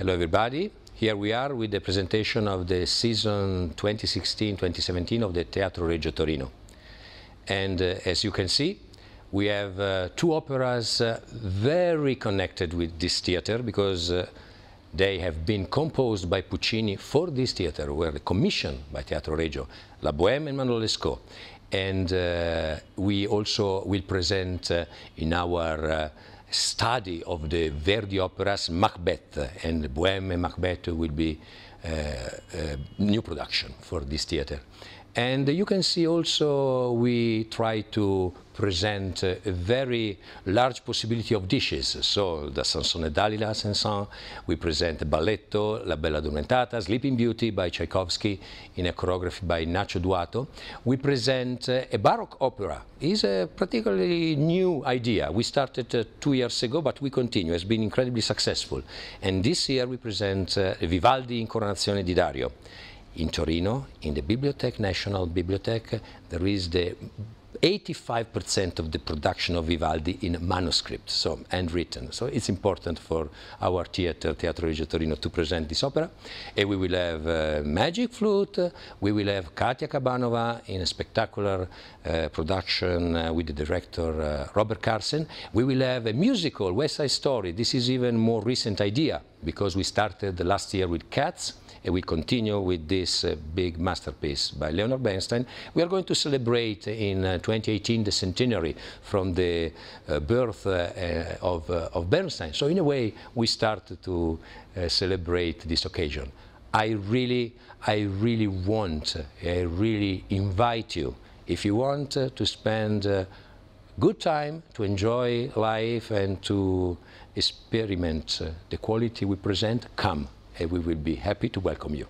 Hello everybody. Here we are with the presentation of the season 2016-2017 of the Teatro Regio Torino. And uh, as you can see, we have uh, two operas uh, very connected with this theater because uh, they have been composed by Puccini for this theater, were commissioned by Teatro Regio, La Bohème and Manon Lescaut. And uh, we also will present uh, in our study of the Verdi operas Macbeth and Bohème Macbeth will be a new production for this theater. And you can see also we try to present a very large possibility of dishes. So the Sansone Dalila Saint-Saëns, we the Balletto, La Bella Addormentata, Sleeping Beauty by Tchaikovsky in a choreography by Nacho Duato. We present a Baroque opera. It's a particularly new idea. We started uh, two years ago, but we continue. It's been incredibly successful. And this year we present uh, Vivaldi Incoronazione di Dario in Torino, in the Bibliothèque, National Bibliothèque, there is the 85% of the production of Vivaldi in manuscript, so handwritten. So it's important for our theater, Teatro Regio Torino, to present this opera. And we will have uh, Magic Flute, we will have Katia Kabanova in a spectacular uh, production uh, with the director uh, Robert Carsen. We will have a musical, West Side Story. This is even more recent idea because we started last year with Cats, and we continue with this uh, big masterpiece by Leonard Bernstein. We are going to celebrate in uh, 2018 the centenary from the uh, birth uh, uh, of, uh, of, Bernstein. So in a way, we start to celebrate this occasion. I really, I really want, I really invite you, if you want to spend good time, to enjoy life and to experiment the quality we present, come and we will be happy to welcome you.